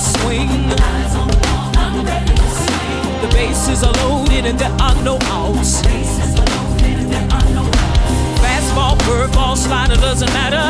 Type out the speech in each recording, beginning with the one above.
swing. The bases are loaded and there are no outs. Fastball, curveball, slider doesn't matter.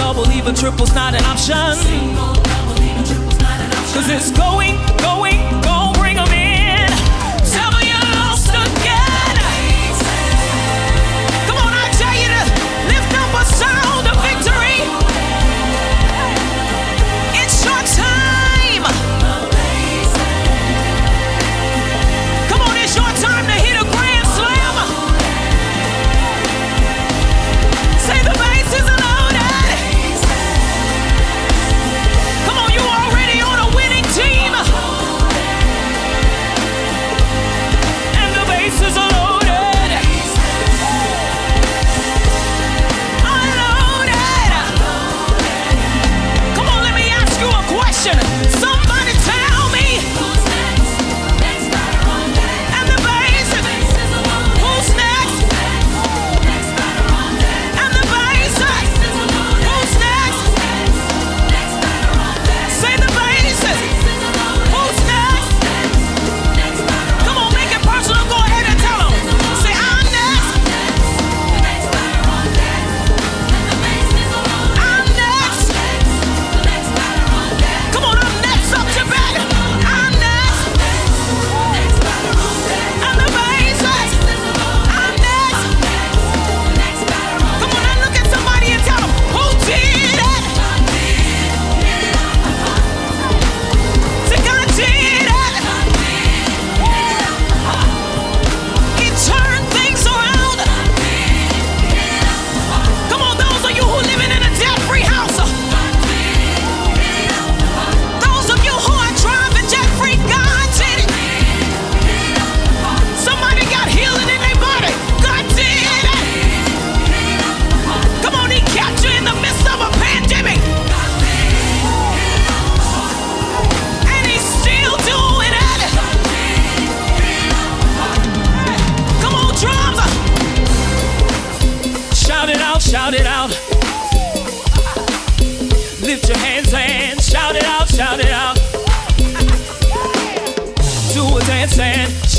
double, even triple's not an option. Single, double, even triple's not an option. Cause it's going, going. lift your hands and shout it out, shout it out. Do a dance and